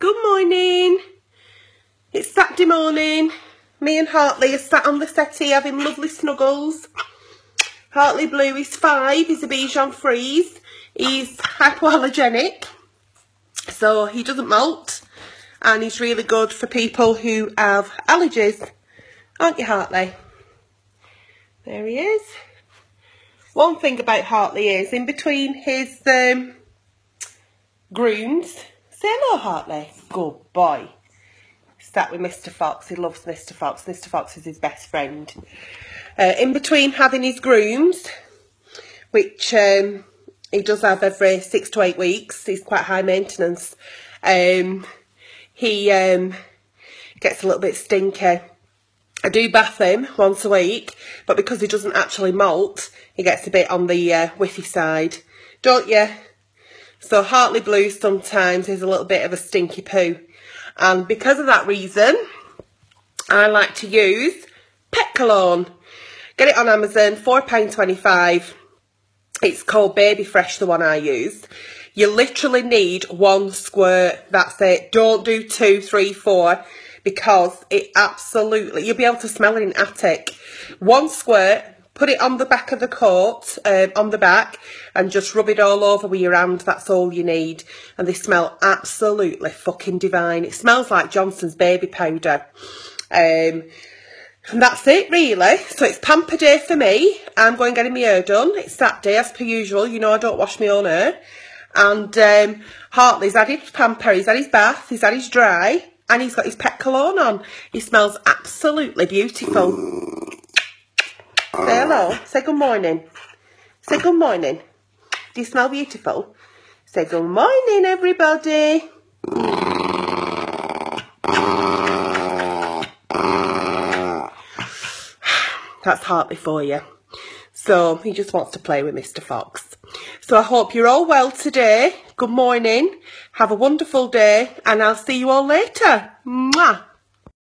Good morning. It's Saturday morning. Me and Hartley are sat on the settee having lovely snuggles. Hartley Blue is five. He's a Bichon Frise. He's hypoallergenic, so he doesn't molt, and he's really good for people who have allergies. Aren't you, Hartley? There he is. One thing about Hartley is, in between his um, grooms, say hello, Hartley. Good boy. Sat with Mr. Fox. He loves Mr. Fox. Mr. Fox is his best friend. Uh, in between having his grooms, which um, he does have every six to eight weeks, he's quite high maintenance. Um, he um, gets a little bit stinky. I do bath him once a week, but because he doesn't actually molt, he gets a bit on the uh, whiffy side. Don't you? So Hartley Blue sometimes is a little bit of a stinky poo. And because of that reason, I like to use Pet Cologne. Get it on Amazon, £4.25. It's called Baby Fresh, the one I used. You literally need one squirt. That's it. Don't do two, three, four because it absolutely, you'll be able to smell it in attic. One squirt, put it on the back of the coat, um, on the back, and just rub it all over with your hand. That's all you need. And they smell absolutely fucking divine. It smells like Johnson's baby powder. Um, and that's it, really. So it's pamper day for me. I'm going getting my hair done. It's Saturday, as per usual. You know I don't wash my own hair. And um, Hartley's had his pamper, he's had his bath, he's had his dry, and he's got his pet cologne on. He smells absolutely beautiful. Say hello. Say good morning. Say good morning. Do you smell beautiful? Say good morning, everybody. That's Hartley for you. So he just wants to play with Mr. Fox. So I hope you're all well today. Good morning. Have a wonderful day and I'll see you all later. Mwah.